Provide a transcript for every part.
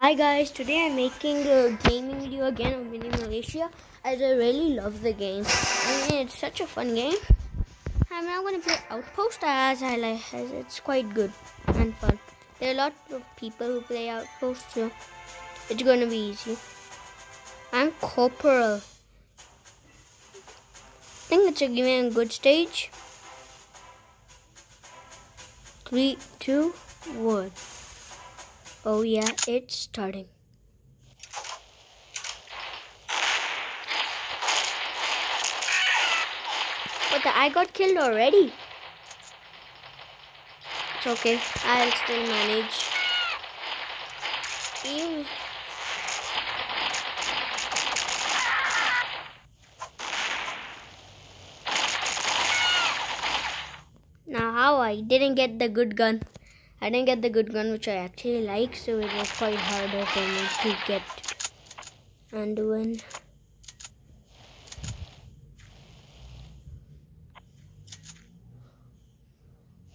Hi guys, today I'm making a gaming video again on Mini Militia as I really love the game. I mean, it's such a fun game. I'm now going to play Outpost as I like as it's quite good and fun. There are a lot of people who play Outpost so it's going to be easy. I'm Corporal. I think it's a giving a good stage. Three, two, one. Oh yeah, it's starting. But the, I got killed already. It's okay. I'll still manage. Ew. Now how I didn't get the good gun. I didn't get the good gun which I actually like so it was quite harder for me to get and win.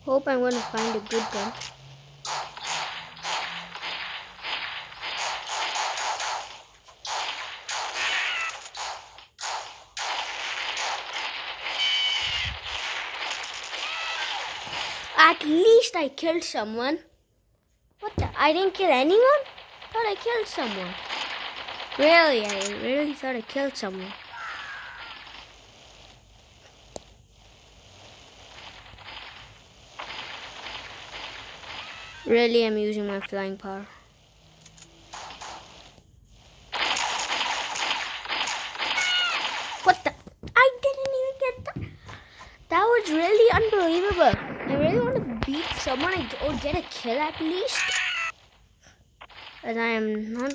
Hope I'm to find a good gun. At least I killed someone. What the? I didn't kill anyone? Thought I killed someone. Really? I really thought I killed someone. Really, I'm using my flying power. What the? I didn't even get that. That was really unbelievable. I really someone or get a kill at least. As I am not.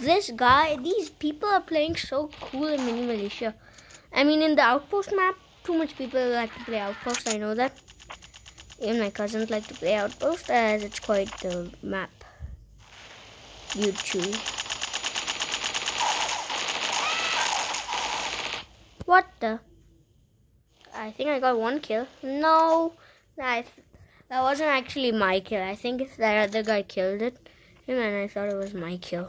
This guy, these people are playing so cool in Mini Militia. I mean, in the Outpost map, too much people like to play Outpost, I know that. Even my cousins like to play Outpost as it's quite the map. YouTube. What the? I think I got one kill. No, I that wasn't actually my kill. I think that other guy killed it, and I thought it was my kill.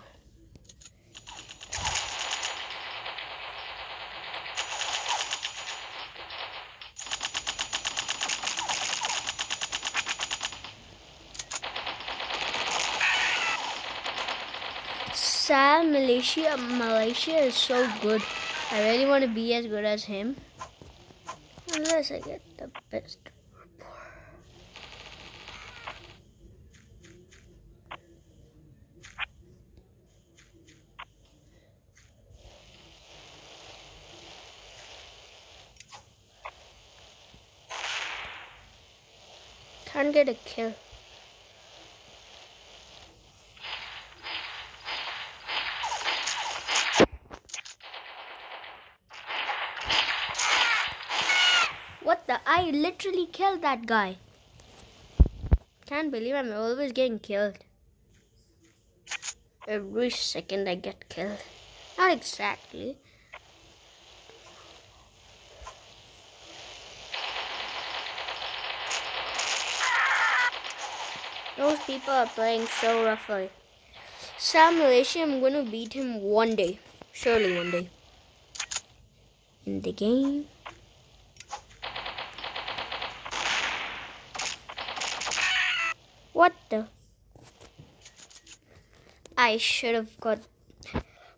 Sam Malaysia Malaysia is so good. I really want to be as good as him. Unless I get the best. Can't get a kill. What the? I literally killed that guy. Can't believe I'm always getting killed. Every second I get killed. Not exactly. Those people are playing so roughly. Sam Malaysia, I'm gonna beat him one day. Surely one day. In the game. What I should have got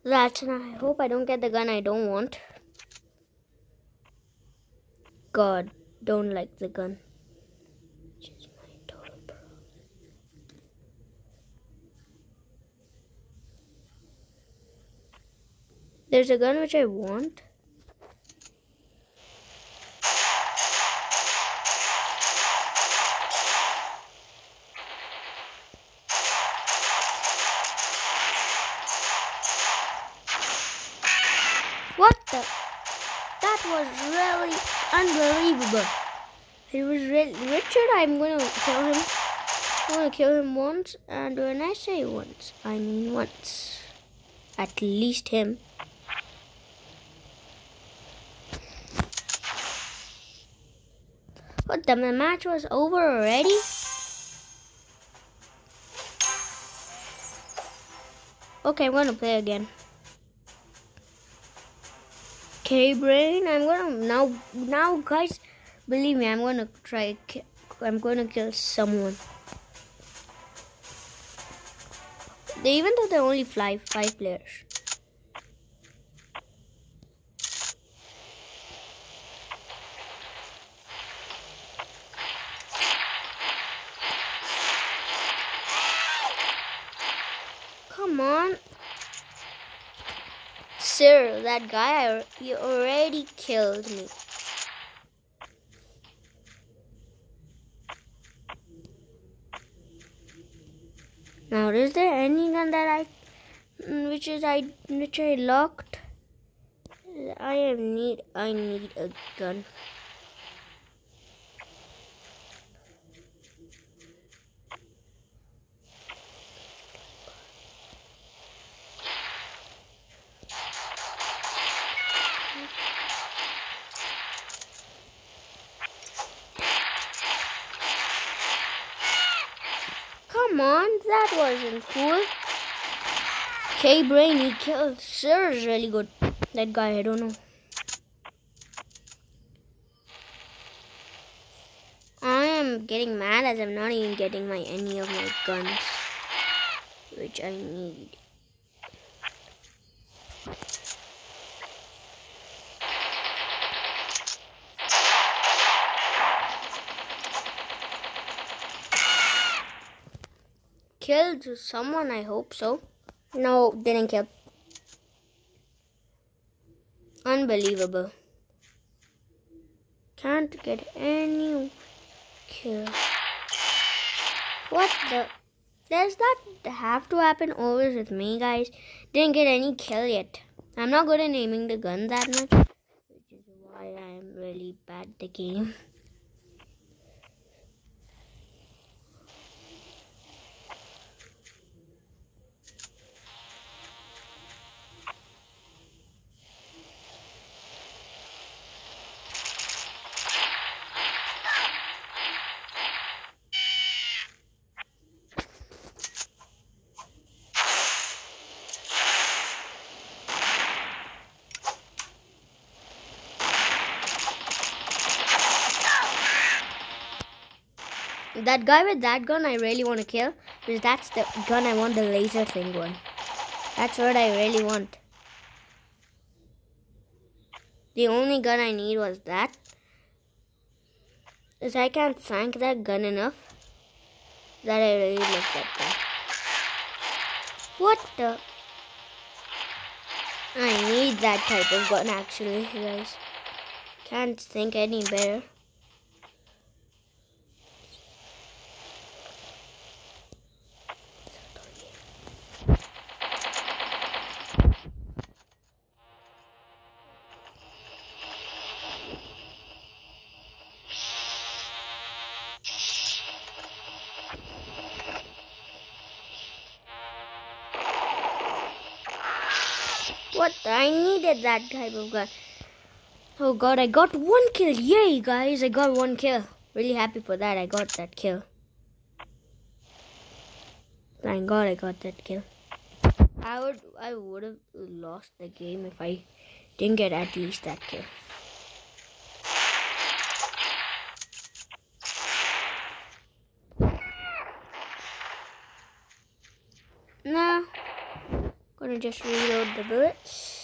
that and I hope I don't get the gun I don't want. God, don't like the gun. There's a gun which I want. What the? That was really unbelievable. It was really Richard. I'm gonna kill him. I'm gonna kill him once, and when I say once, I mean once. At least him. But the match was over already? Okay, I'm gonna play again. Okay, brain. I'm gonna now. Now, guys, believe me, I'm gonna try. I'm gonna kill someone. They, even though they're only five five players. Come on. Sir, that guy, he already killed me. Now, is there that I, mm, which is I, which I locked? I need, I need a gun. Come on, that wasn't cool. K-Brain, he killed Sir is really good. That guy, I don't know. I am getting mad as I'm not even getting my any of my guns. Which I need. Killed someone, I hope so. No, didn't kill. Unbelievable. Can't get any kill. What the? Does that have to happen always with me, guys? Didn't get any kill yet. I'm not good at aiming the gun that much, which is why I'm really bad at the game. That guy with that gun I really want to kill because that's the gun I want the laser thing one. That's what I really want. The only gun I need was that. Because I can't thank that gun enough that I really love that gun. What the? I need that type of gun actually, guys. Can't think any better. What? I needed that type of gun. Oh god, I got one kill. Yay, guys, I got one kill. Really happy for that. I got that kill. Thank god I got that kill. I would I would have lost the game if I didn't get at least that kill. Now, gonna just reload the bullets.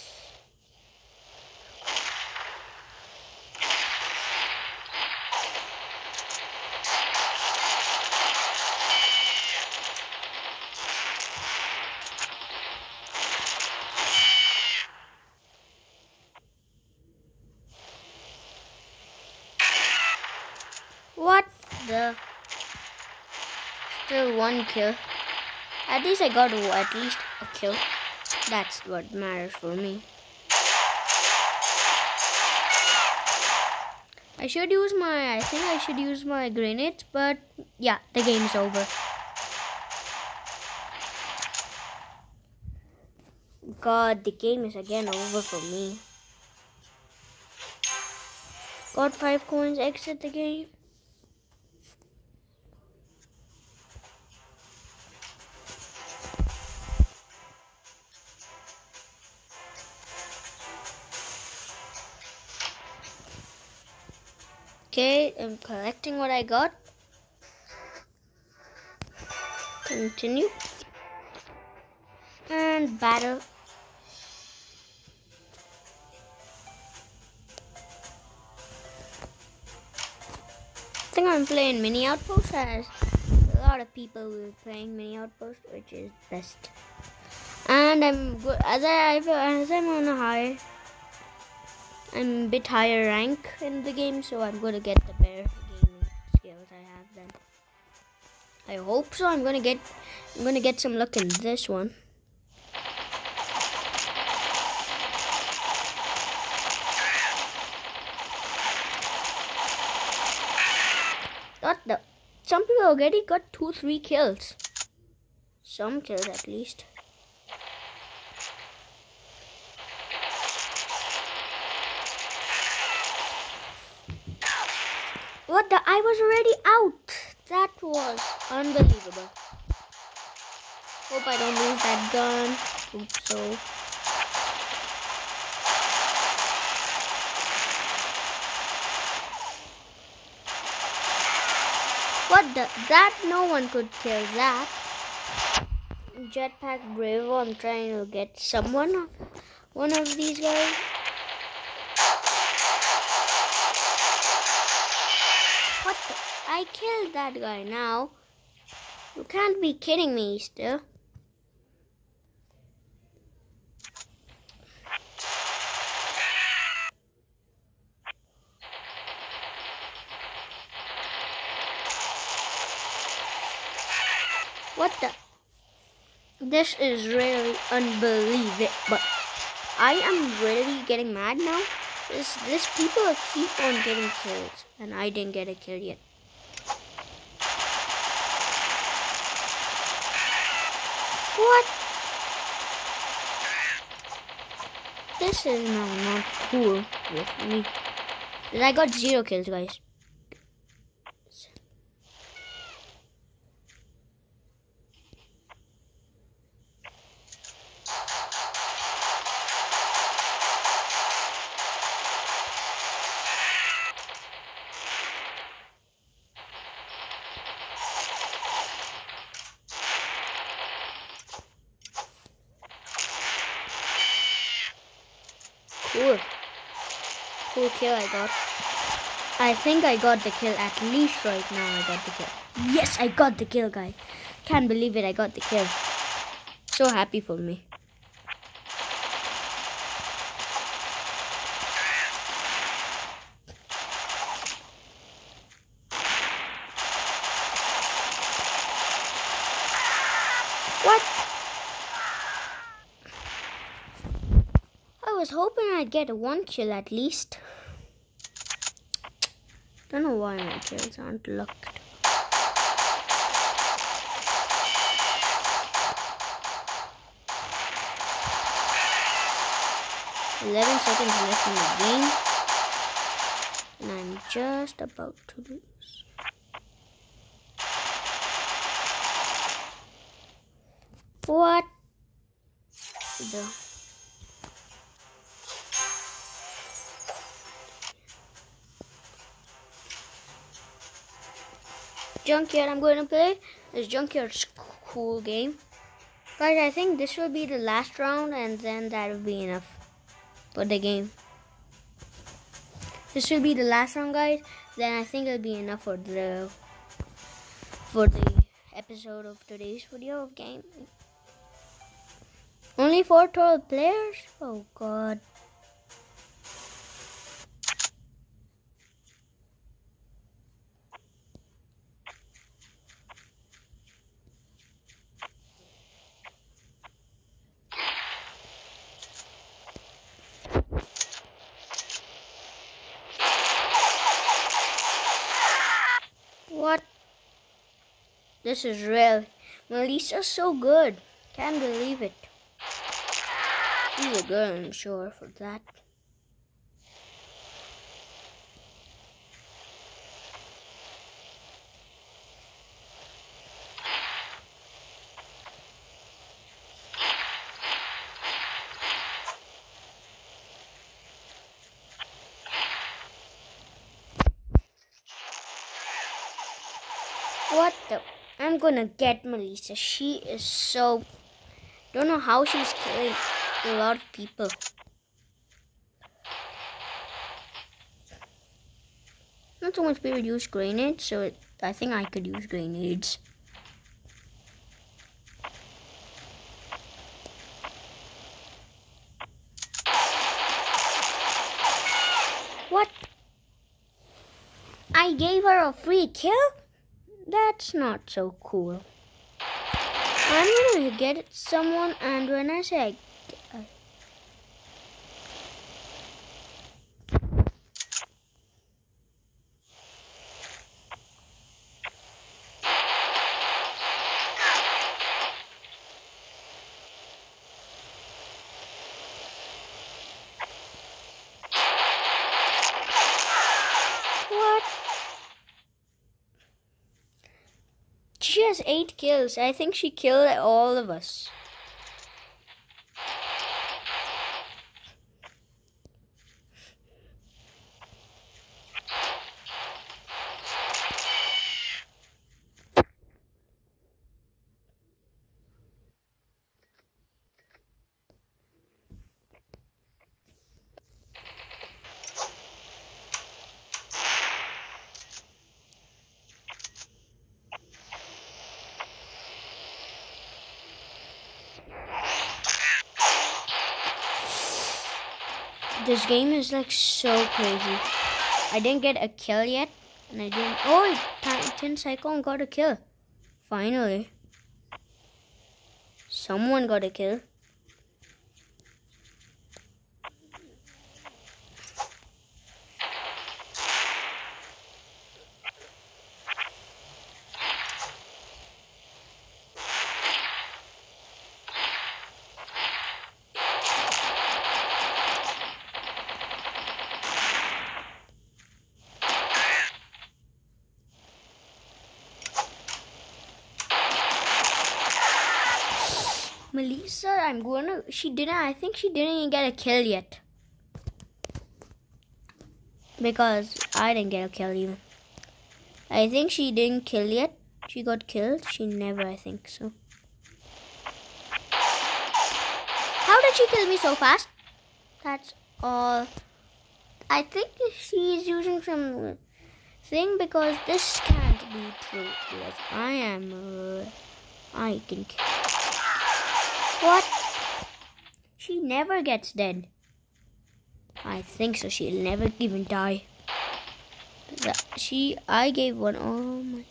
What the? Still one kill. At least I got at least a kill. That's what matters for me. I should use my, I think I should use my grenades, but yeah, the game's over. God, the game is again over for me. Got five coins, exit the game. I'm collecting what I got. Continue. And battle. I think I'm playing mini outpost as a lot of people were playing mini outpost, which is best. And I'm good as I as I'm on a high I'm a bit higher rank in the game, so I'm gonna get I hope so. I'm gonna get I'm gonna get some luck in this one. Got the some people already got two, three kills. Some kills at least. What the? I was already out. That was unbelievable. Hope I don't lose that gun. Hope so. What the? That no one could kill that. Jetpack Bravo. I'm trying to get someone, one of these guys. What? I killed that guy now. You can't be kidding me still. What the? This is really unbelievable. But I am really getting mad now. This, this people keep on getting killed, and I didn't get a kill yet. What? This is not cool with me. I got zero kills, guys. Kill I got. I think I got the kill at least right now I got the kill. Yes, I got the kill, guys. Can't believe it, I got the kill. So happy for me. What? I was hoping I'd get a one kill at least. Don't know why my kills aren't locked. Eleven seconds left in the game. And I'm just about to lose. What the Junkyard I'm going to play This Junkyard's cool game. Guys, I think this will be the last round and then that will be enough for the game. This will be the last round, guys. Then I think it'll be enough for the for the episode of today's video of game. Only four total players? Oh god. What? This is real. Melissa's so good. Can't believe it. She's a girl, I'm sure, for that. What the? I'm gonna get Melissa. She is so. Don't know how she's killing a lot of people. Not so much people use grenades, so it, I think I could use grenades. What? I gave her a free kill? That's not so cool. I'm gonna get someone and when I say I, What? She has eight kills. I think she killed all of us. This game is like so crazy. I didn't get a kill yet. And I didn't. Oh, Titan Cyclone got a kill. Finally. Someone got a kill. Melissa, I'm gonna. She didn't. I think she didn't even get a kill yet. Because I didn't get a kill even. I think she didn't kill yet. She got killed. She never, I think so. How did she kill me so fast? That's all. I think she's using some thing because this can't be true. Because I am. Uh, I can kill. She never gets dead. I think so. She'll never even die. She, I gave one. Oh my.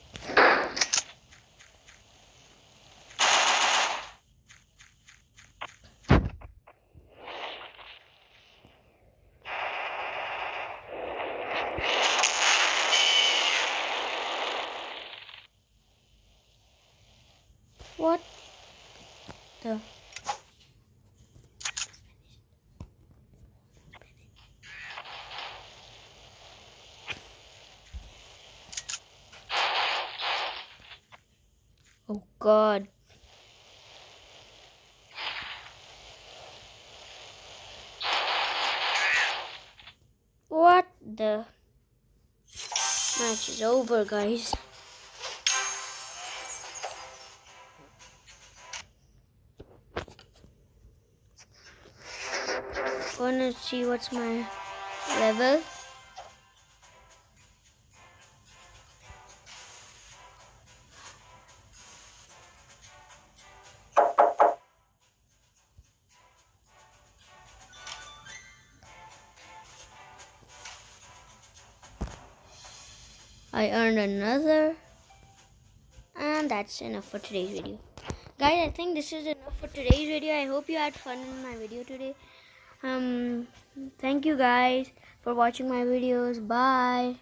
What the? Oh God. What the? Match is over, guys. Wanna see what's my level? I earned another. And that's enough for today's video. Guys, I think this is enough for today's video. I hope you had fun in my video today. Um, thank you guys for watching my videos. Bye.